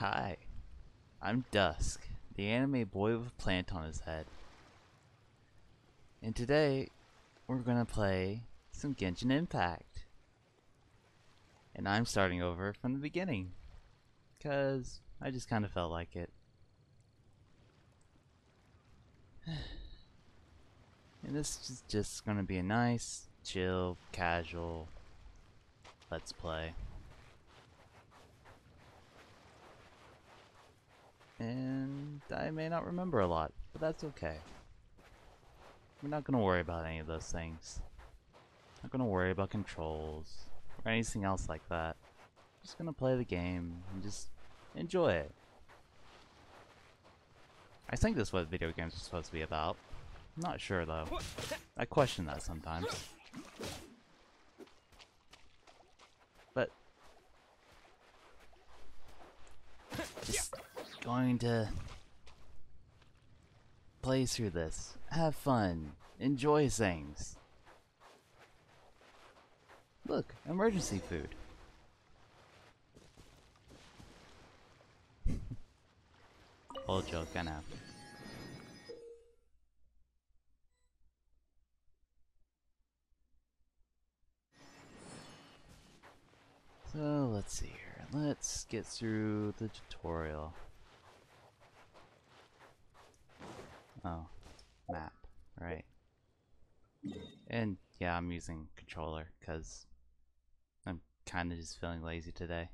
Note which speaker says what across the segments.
Speaker 1: Hi, I'm Dusk, the anime boy with a plant on his head. And today, we're gonna play some Genshin Impact. And I'm starting over from the beginning, because I just kind of felt like it. And this is just gonna be a nice, chill, casual let's play. And I may not remember a lot, but that's okay. We're not gonna worry about any of those things. Not gonna worry about controls or anything else like that. Just gonna play the game and just enjoy it. I think that's what video games are supposed to be about. I'm not sure though. I question that sometimes. But just going to play through this, have fun, enjoy things. Look, emergency food. Old joke, I know. So let's see here. Let's get through the tutorial. Oh, map, right. And yeah, I'm using controller because I'm kind of just feeling lazy today.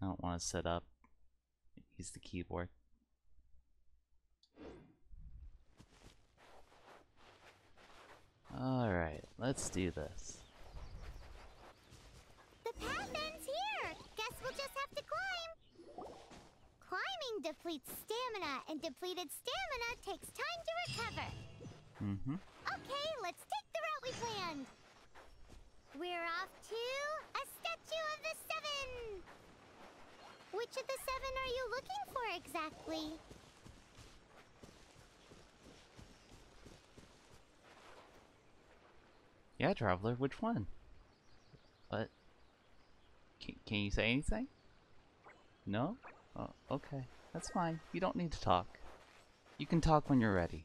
Speaker 1: I don't want to set up, use the keyboard. Alright, let's do this.
Speaker 2: Depletes stamina, and depleted stamina takes time to recover.
Speaker 1: Mm-hmm.
Speaker 2: Okay, let's take the route we planned. We're off to a statue of the seven. Which of the seven are you looking for exactly?
Speaker 1: Yeah, Traveler, which one? What? Can, can you say anything? No? Oh, okay. That's fine. You don't need to talk. You can talk when you're ready.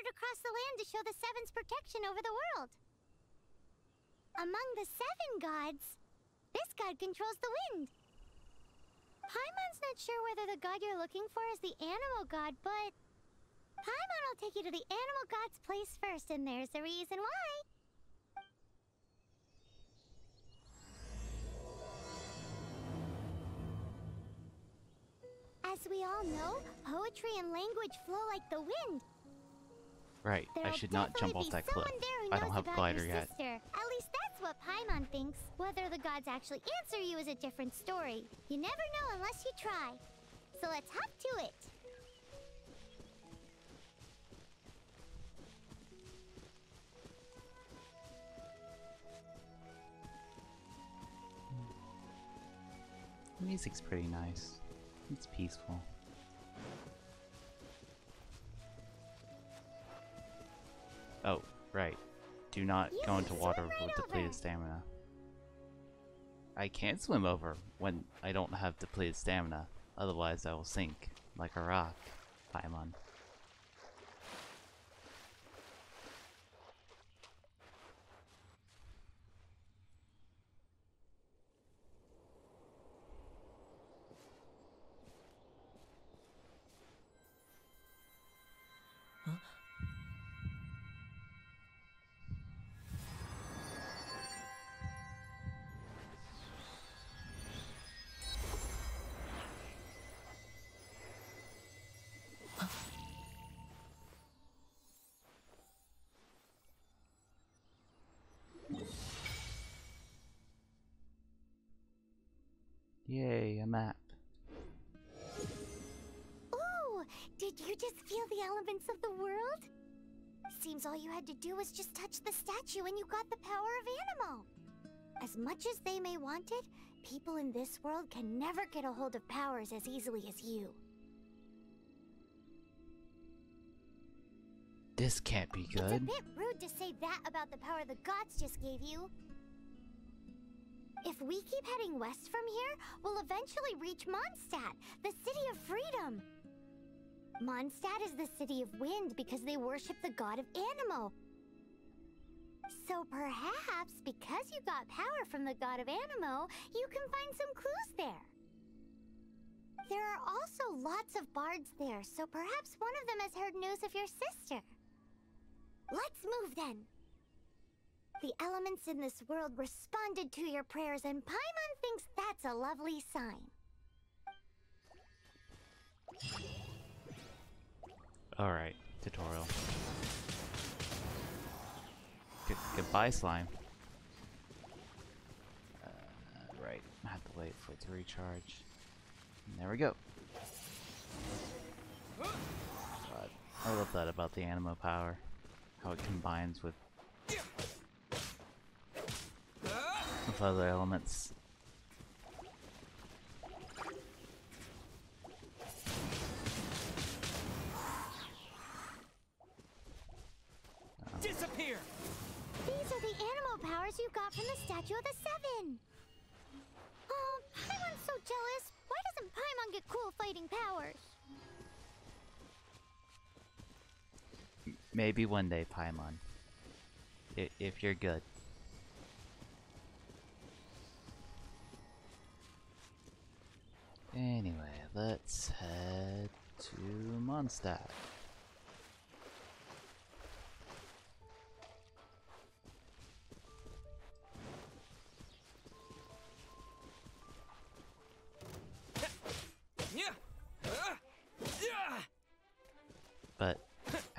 Speaker 2: Scattered across the land to show the Seven's protection over the world. Among the seven gods, this god controls the wind. Paimon's not sure whether the god you're looking for is the Anemo god, but Paimon will take you to the Anemo god's place first, and there's the reason why. As we all know, poetry and language flow like the wind.
Speaker 1: Right, I
Speaker 2: There'll
Speaker 1: should not jump off that cliff.
Speaker 2: someone there who
Speaker 1: I don't have a glider yet.
Speaker 2: At least that's what Paimon thinks. Whether the gods actually answer you is a different story. You never know unless you try. So let's hop to it. Hmm.
Speaker 1: The music's pretty nice. It's peaceful. Oh, right. Do not
Speaker 2: You
Speaker 1: go into water
Speaker 2: right
Speaker 1: with depleted
Speaker 2: over.
Speaker 1: stamina. I can't swim over when I don't have depleted stamina. Otherwise, I will sink like a rock. Paimon.
Speaker 2: Seems all you had to do was just touch the statue and you got the power of Anemo. As much as they may want it, people in this world can never get a hold of powers as easily as you.
Speaker 1: This can't be good.
Speaker 2: It's a bit rude to say that about the power the gods just gave you. If we keep heading west from here, we'll eventually reach Mondstadt, the city of freedom. Mondstadt is the city of wind because they worship the god of Anemo. So perhaps because you got power from the god of Anemo, you can find some clues there. There are also lots of bards there, so perhaps one of them has heard news of your sister. Let's move then. The elements in this world responded to your prayers, and Paimon thinks that's a lovely sign.
Speaker 1: Alright, tutorial. Good, goodbye, slime. Uh, right, I have to wait for it to recharge. And there we go. God, I love that about the Anemo power. How it combines with with other elements.
Speaker 2: Animal you got from the Statue of the Seven. Oh, Paimon's so jealous. Why doesn't Paimon get cool fighting powers?
Speaker 1: Maybe one day, Paimon. If you're good. Anyway, let's head to Mondstadt.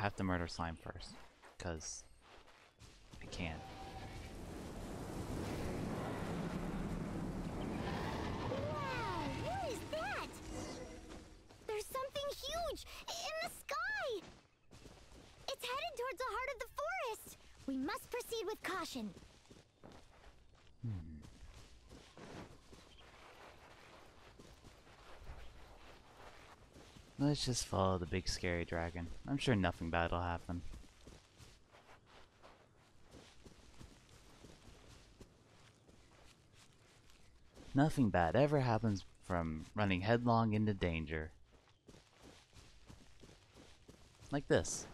Speaker 1: I have to murder Slime first, because I can.
Speaker 2: Wow, that? There's something huge in the sky. It's headed towards the heart of the forest. We must proceed with caution.
Speaker 1: Let's just follow the big scary dragon. I'm sure nothing bad will happen. Nothing bad ever happens from running headlong into danger. Like this.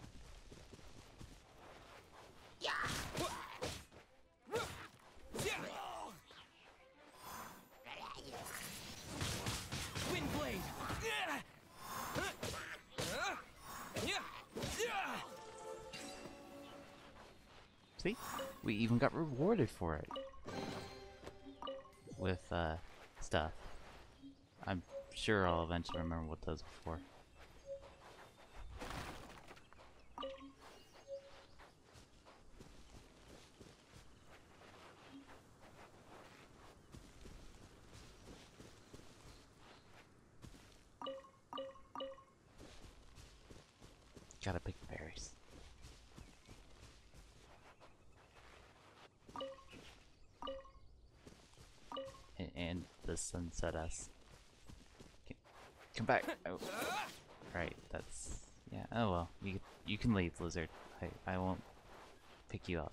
Speaker 1: We even got rewarded for it. With, uh, stuff. I'm sure I'll eventually remember what those were for. Gotta pick berries. A- And the sunset Come back. Oh. Right, that's yeah. Oh well, you you can leave, lizard. I I won't pick you up.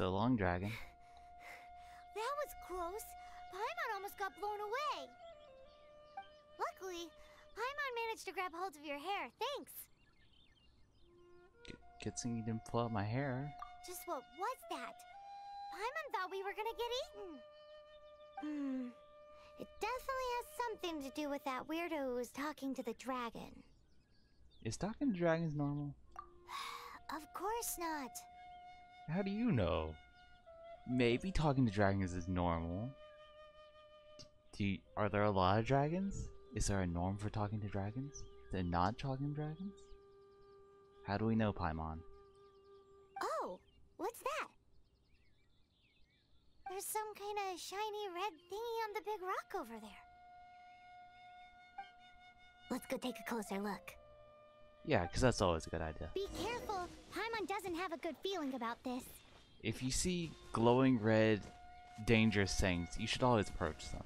Speaker 1: So, long, dragon.
Speaker 2: That was close. Paimon almost got blown away. Luckily, Paimon managed to grab hold of your hair. Thanks.
Speaker 1: Good, good thing you didn't pull out my hair.
Speaker 2: Just what was that? Paimon thought we were gonna get eaten. Hmm. It definitely has something to do with that weirdo who was talking to the dragon.
Speaker 1: Is talking to dragons normal?
Speaker 2: Of course not.
Speaker 1: How do you know? Maybe talking to dragons is normal. Do you, are there a lot of dragons? Is there a norm for talking to dragons? Than not talking to dragons? How do we know, Paimon?
Speaker 2: Oh, what's that? There's some kind of shiny red thingy on the big rock over there. Let's go take a closer look.
Speaker 1: Yeah, because that's always a good idea.
Speaker 2: Be careful. Paimon doesn't have a good feeling about this.
Speaker 1: If you see glowing red, dangerous things, you should always approach them.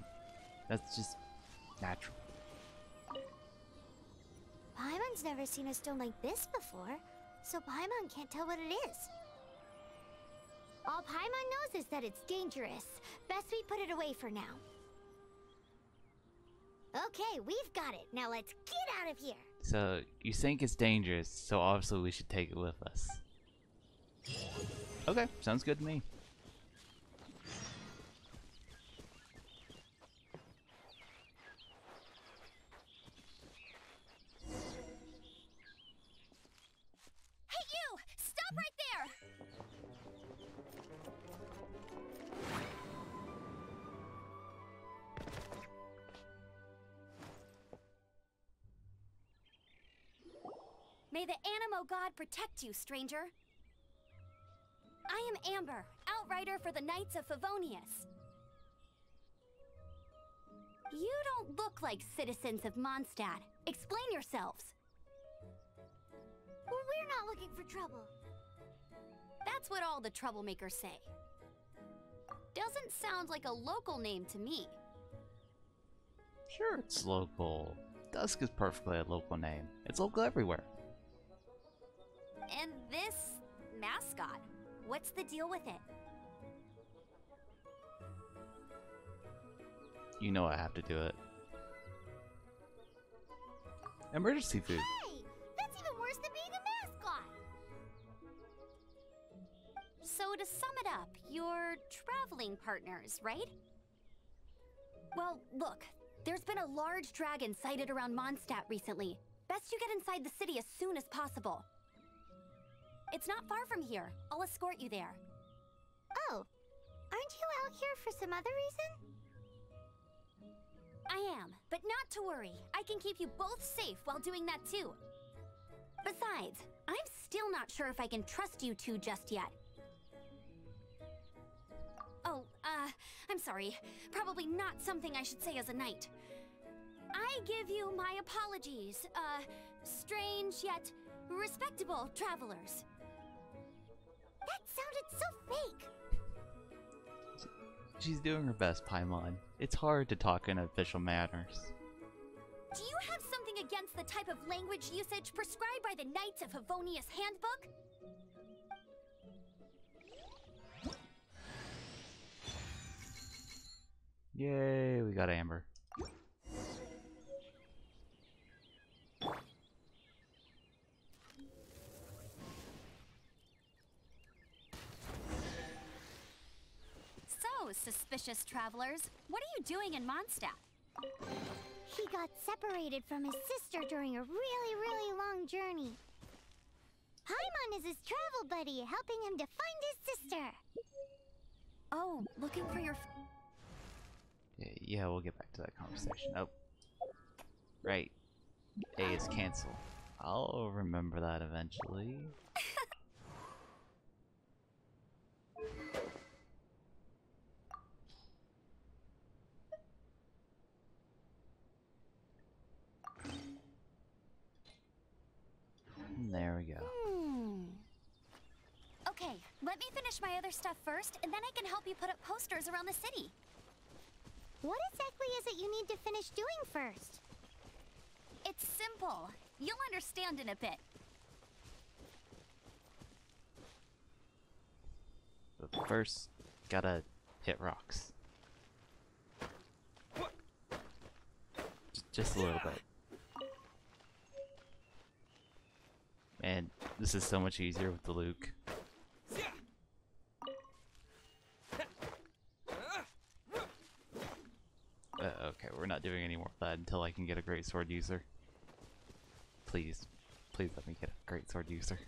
Speaker 1: That's just natural.
Speaker 2: Paimon's never seen a stone like this before, so Paimon can't tell what it is. All Paimon knows is that it's dangerous. Best we put it away for now. Okay, we've got it. Now let's get out of here.
Speaker 1: So, you think it's dangerous, so obviously we should take it with us. Okay, sounds good to me.
Speaker 3: Hey, you! Stop right there! May the Anemo God protect you, stranger. I am Amber, outrider for the Knights of Favonius. You don't look like citizens of Mondstadt. Explain yourselves.
Speaker 2: Well, we're not looking for trouble.
Speaker 3: That's what all the troublemakers say. Doesn't sound like a local name to me.
Speaker 1: Sure, it's local. Dusk is perfectly a local name. It's local everywhere.
Speaker 3: And this mascot, what's the deal with it?
Speaker 1: You know I have to do it. Emergency food.
Speaker 2: Hey, that's even worse than being a mascot.
Speaker 3: So to sum it up, you're traveling partners, right? Well, look, there's been a large dragon sighted around Mondstadt recently. Best you get inside the city as soon as possible. It's not far from here. I'll escort you there.
Speaker 2: Oh, aren't you out here for some other reason?
Speaker 3: I am, but not to worry. I can keep you both safe while doing that too. Besides, I'm still not sure if I can trust you two just yet. Oh, uh, I'm sorry. Probably not something I should say as a knight. I give you my apologies, uh, strange yet respectable travelers.
Speaker 2: That sounded so fake.
Speaker 1: She's doing her best, Paimon. It's hard to talk in official manners.
Speaker 3: Do you have something against the type of language usage prescribed by the Knights of Favonius Handbook?
Speaker 1: Yay, we got Amber.
Speaker 3: So, suspicious travelers, what are you doing in Mondstadt?
Speaker 2: He got separated from his sister during a really, really long journey. Paimon is his travel buddy, helping him to find his sister.
Speaker 3: Oh, looking for your.
Speaker 1: Yeah, yeah, we'll get back to that conversation. Oh. Right. A is cancel. I'll remember that eventually. There we go.
Speaker 3: Hmm. Okay, let me finish my other stuff first, and then I can help you put up posters around the city.
Speaker 2: What exactly is it you need to finish doing first?
Speaker 3: It's simple. You'll understand in a bit.
Speaker 1: But first, gotta hit rocks. J- just a little bit. And this is so much easier with the Luke. Uh, okay, we're not doing any more of that until I can get a great sword user. Please, please let me get a great sword user.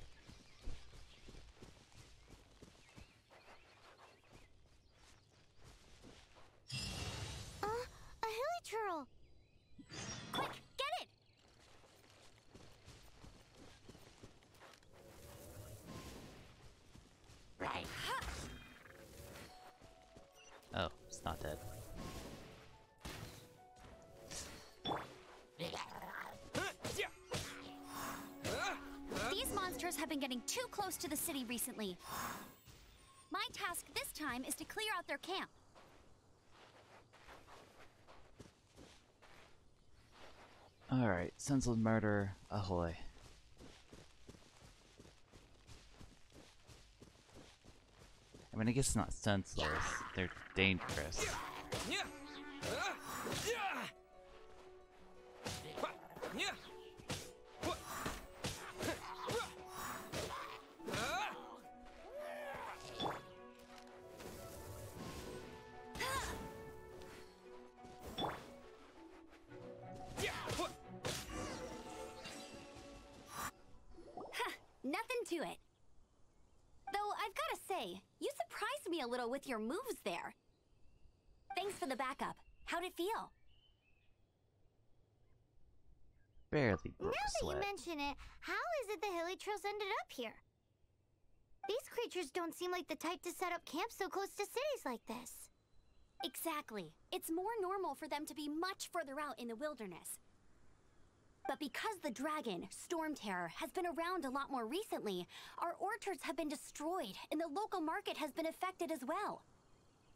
Speaker 3: Recently. My task this time is to clear out their camp.
Speaker 1: Alright, Sons of Murder, ahoy. I mean, I guess it's not senseless. They're dangerous.
Speaker 3: With your moves there. Thanks for the backup. How'd it feel?
Speaker 1: Barely broke
Speaker 2: Now
Speaker 1: a
Speaker 2: that you mention it, how is it the hilichurls ended up here? These creatures don't seem like the type to set up camp so close to cities like this.
Speaker 3: Exactly. It's more normal for them to be much further out in the wilderness. But because the dragon, Storm Terror, has been around a lot more recently, our orchards have been destroyed and the local market has been affected as well.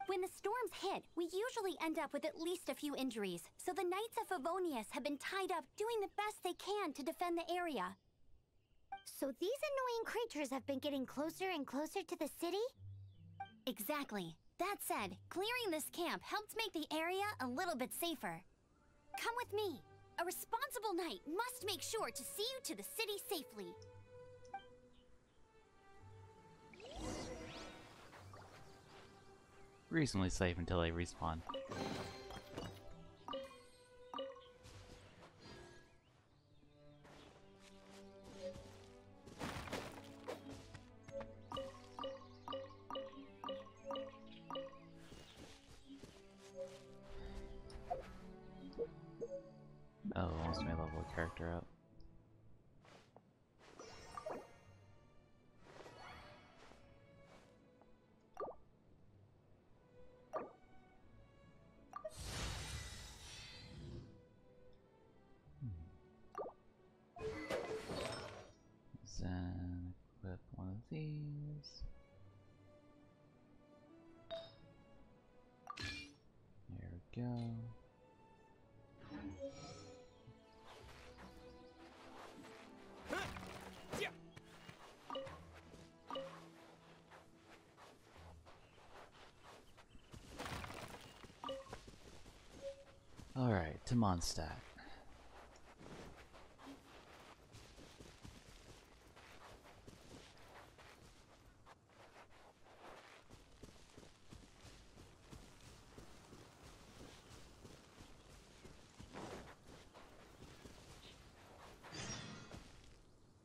Speaker 3: When the storms hit, we usually end up with at least a few injuries, so the Knights of Favonius have been tied up doing the best they can to defend the area.
Speaker 2: So these annoying creatures have been getting closer and closer to the city?
Speaker 3: Exactly. That said, clearing this camp helped make the area a little bit safer. Come with me. A responsible knight must make sure to see you to the city safely.
Speaker 1: Reasonably safe until they respawn. Made level a character up. To Mondstadt.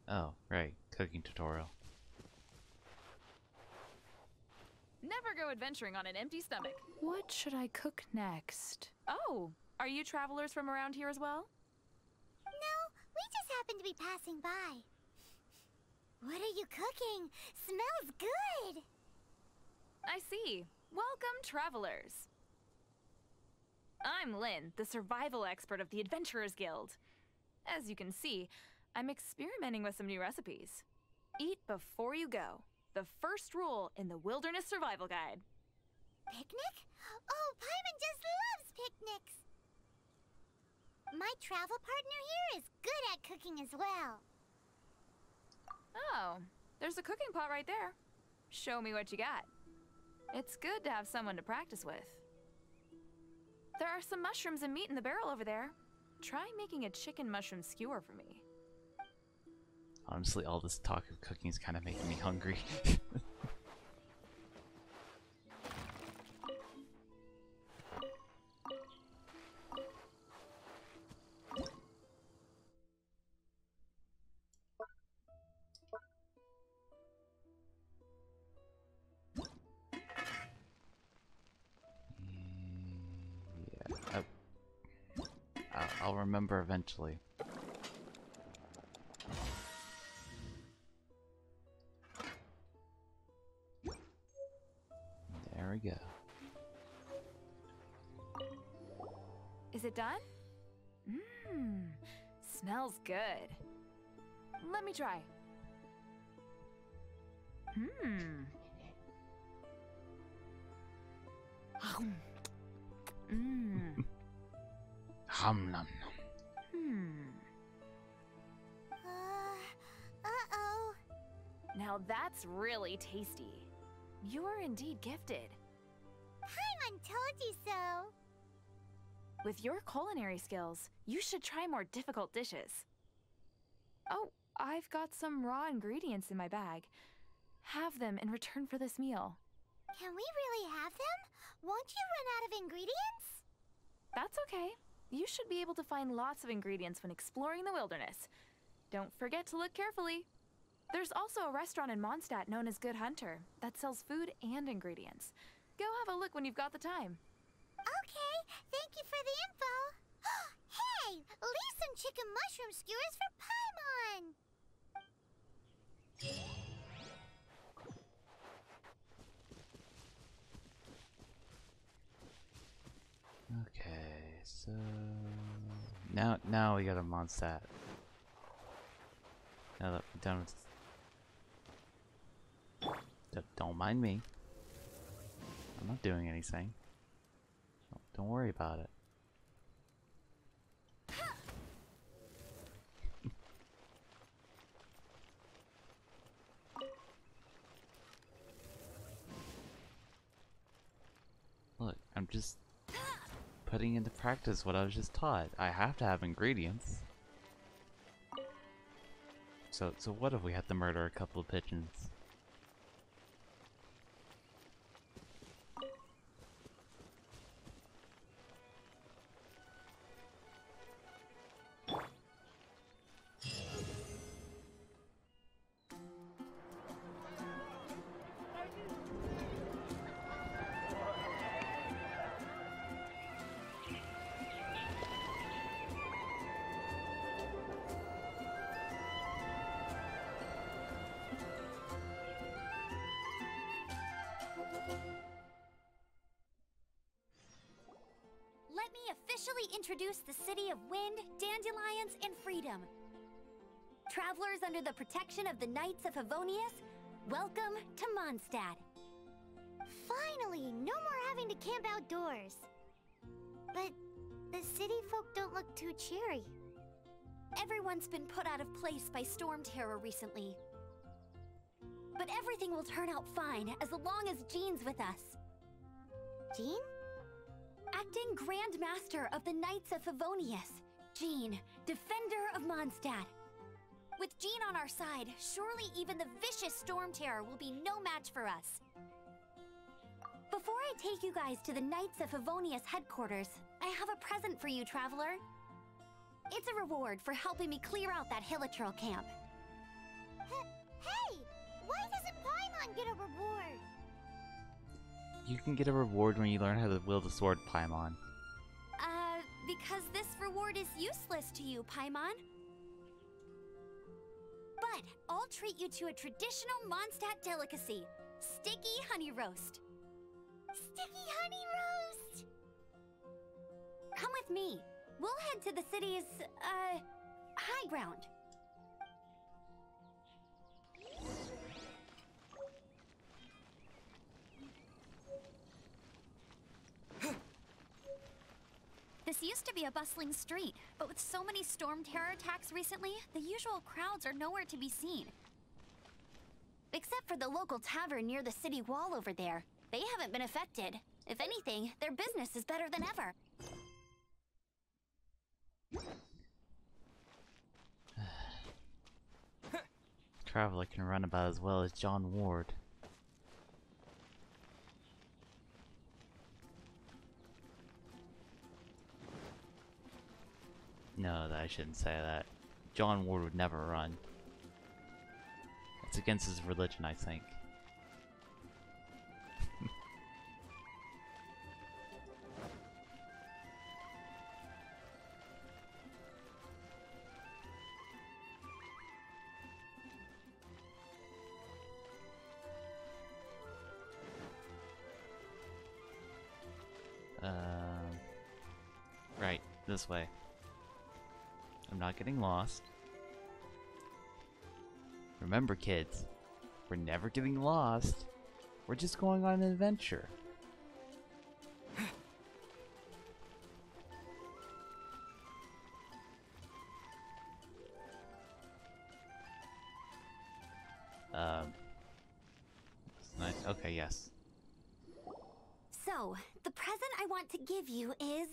Speaker 1: Oh, right, cooking tutorial.
Speaker 4: Never go adventuring on an empty stomach. What should I cook next? Oh, are you travelers from around here as well?
Speaker 2: No, we just happened to be passing by. What are you cooking? Smells good!
Speaker 4: I see. Welcome, travelers. I'm Lynn, the survival expert of the Adventurers Guild. As you can see, I'm experimenting with some new recipes. Eat before you go. The first rule in the Wilderness Survival Guide.
Speaker 2: Picnic? Oh, Paimon just loves picnics! My travel partner here is good at cooking as well.
Speaker 4: Oh, there's a cooking pot right there. Show me what you got. It's good to have someone to practice with. There are some mushrooms and meat in the barrel over there. Try making a chicken mushroom skewer for me.
Speaker 1: Honestly, all this talk of cooking is kind of making me hungry. I'll, remember eventually. There we go.
Speaker 4: Is it done? Mmm, smells good. Let me try. Mmm. Mmm.
Speaker 1: Hum
Speaker 4: Now that's really tasty. You're indeed gifted.
Speaker 2: Paimon told you so.
Speaker 4: With your culinary skills, you should try more difficult dishes. Oh, I've got some raw ingredients in my bag. Have them in return for this meal.
Speaker 2: Can we really have them? Won't you run out of ingredients?
Speaker 4: That's okay. You should be able to find lots of ingredients when exploring the wilderness. Don't forget to look carefully. There's also a restaurant in Mondstadt known as Good Hunter that sells food and ingredients. Go have a look when you've got the time.
Speaker 2: Okay, thank you for the info. hey, leave some chicken mushroom skewers for Paimon.
Speaker 1: Okay, so now now we got a Mondstadt. Now that we're done with, Don't mind me. I'm not doing anything. Don't- Don't worry about it. Look, I'm just putting into practice what I was just taught. I have to have ingredients. So, so what if we had to murder a couple of pigeons?
Speaker 3: Travelers under the protection of the Knights of Favonius, welcome to Mondstadt.
Speaker 2: Finally, no more having to camp outdoors. But the city folk don't look too cheery.
Speaker 3: Everyone's been put out of place by storm terror recently. But everything will turn out fine as long as Jean's with us.
Speaker 2: Jean?
Speaker 3: Acting Grand Master of the Knights of Favonius, Jean, Defender of Mondstadt. With Jean on our side, surely even the vicious Storm Terror will be no match for us. Before I take you guys to the Knights of Favonius headquarters, I have a present for you, Traveler. It's a reward for helping me clear out that Hilichurl camp.
Speaker 2: H- hey! Why doesn't Paimon get a reward?
Speaker 1: You can get a reward when you learn how to wield the sword, Paimon.
Speaker 3: Uh, because this reward is useless to you, Paimon. But I'll treat you to a traditional Mondstadt delicacy, sticky honey roast.
Speaker 2: Sticky honey roast!
Speaker 3: Come with me. We'll head to the city's, uh, high ground. To be a bustling street, but with so many storm terror attacks recently, the usual crowds are nowhere to be seen. Except for the local tavern near the city wall over there. They haven't been affected. If anything, their business is better than ever.
Speaker 1: Traveler can run about as well as John Ward. No, I shouldn't say that. John Ward would never run. It's against his religion, I think. Um, right, this way. Getting lost. Remember, kids, we're never getting lost. We're just going on an adventure. um. Nice. Okay. Yes.
Speaker 3: So, the present I want to give you is.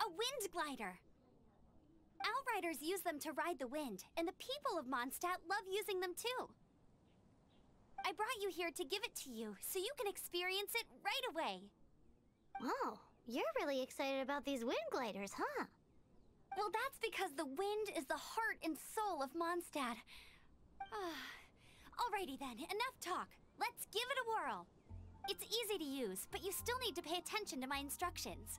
Speaker 3: a wind glider. Use them to ride the wind, and the people of Mondstadt love using them too. I brought you here to give it to you, so you can experience it right away.
Speaker 2: Oh, you're really excited about these wind gliders, huh?
Speaker 3: Well, that's because the wind is the heart and soul of Mondstadt. Ah, alrighty then, enough talk. Let's give it a whirl. It's easy to use, but you still need to pay attention to my instructions.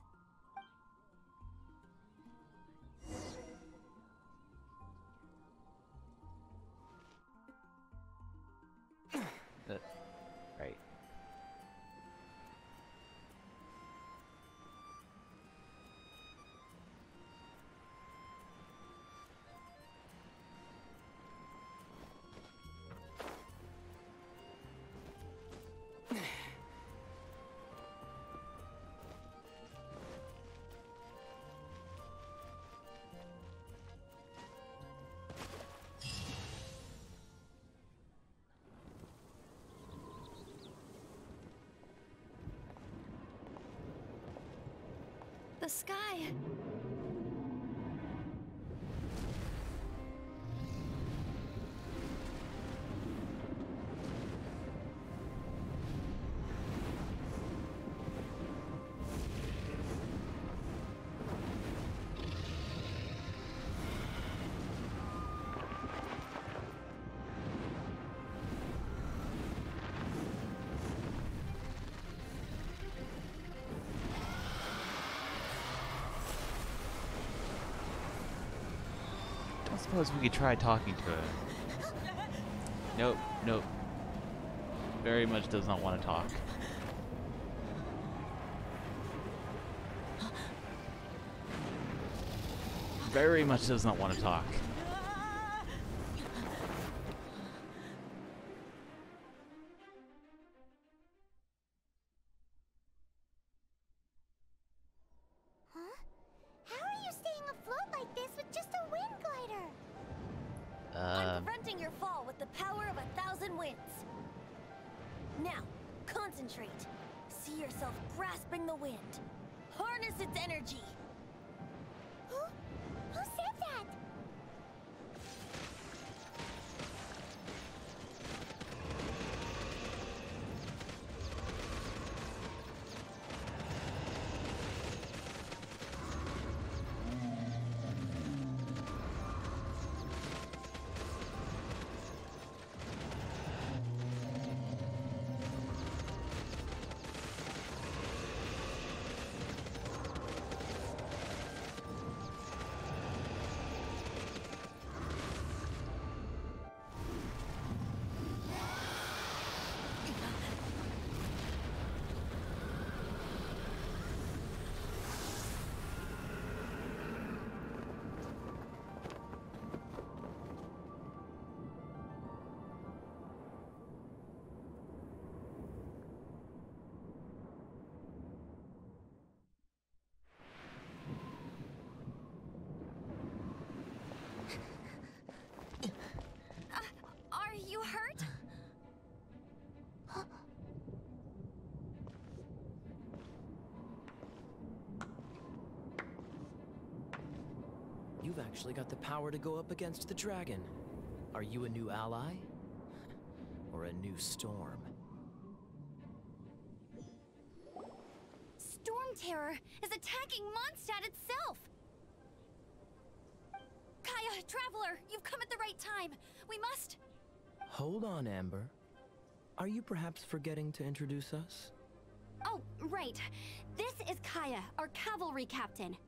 Speaker 3: The sky.
Speaker 1: Suppose we could try talking to it. Nope, nope. Very much does not want to talk. Very much does not want to talk.
Speaker 3: I'm
Speaker 1: Um,
Speaker 3: preventing your fall with the power of a thousand winds. Now, concentrate. See yourself grasping the wind. Harness its energy.
Speaker 2: Who?
Speaker 5: You've actually got the power to go up against the dragon. Are you a new ally? Or a new storm?
Speaker 3: Storm Terror is attacking Mondstadt itself! Kaeya, Traveler, you've come at the right time. We must...
Speaker 5: Hold on, Amber. Are you perhaps forgetting to introduce us?
Speaker 3: Oh, right. This is Kaeya, our cavalry captain.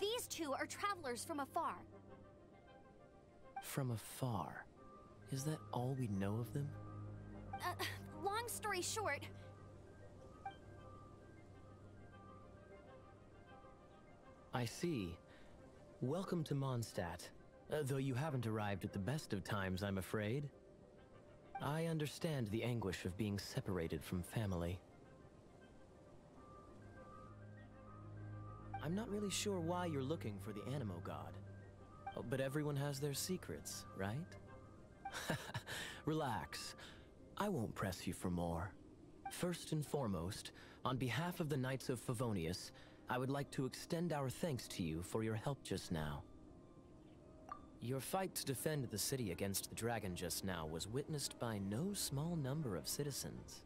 Speaker 3: These two are travelers from afar.
Speaker 5: From afar. Is that all we know of them?
Speaker 3: Uh, long story short,
Speaker 5: I see. Welcome to Mondstadt. Uh, though you haven't arrived at the best of times, I'm afraid. I understand the anguish of being separated from family. I'm not really sure why you're looking for the Anemo God. Oh, but everyone has their secrets, right? Relax. I won't press you for more. First and foremost, on behalf of the Knights of Favonius, I would like to extend our thanks to you for your help just now. Your fight to defend the city against the dragon just now was witnessed by no small number of citizens.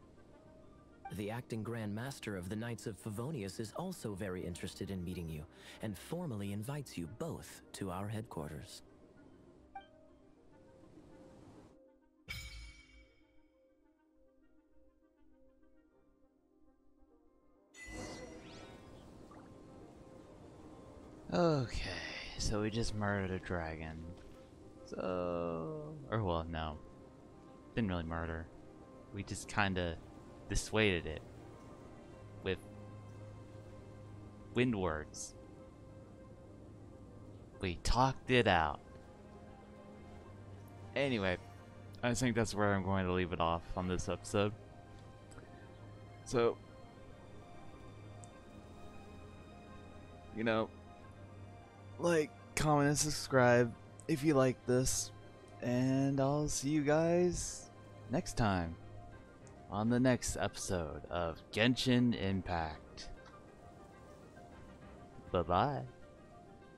Speaker 5: The acting Grand Master of the Knights of Favonius is also very interested in meeting you, and formally invites you both to our headquarters.
Speaker 1: Okay, so we just murdered a dragon. So, or well, no, didn't really murder. We just kind of dissuaded it with wind words. We talked it out. Anyway, I think that's where I'm going to leave it off on this episode. So, you know, like, comment, and subscribe if you like this. And I'll see you guys next time on the next episode of Genshin Impact. Bye bye.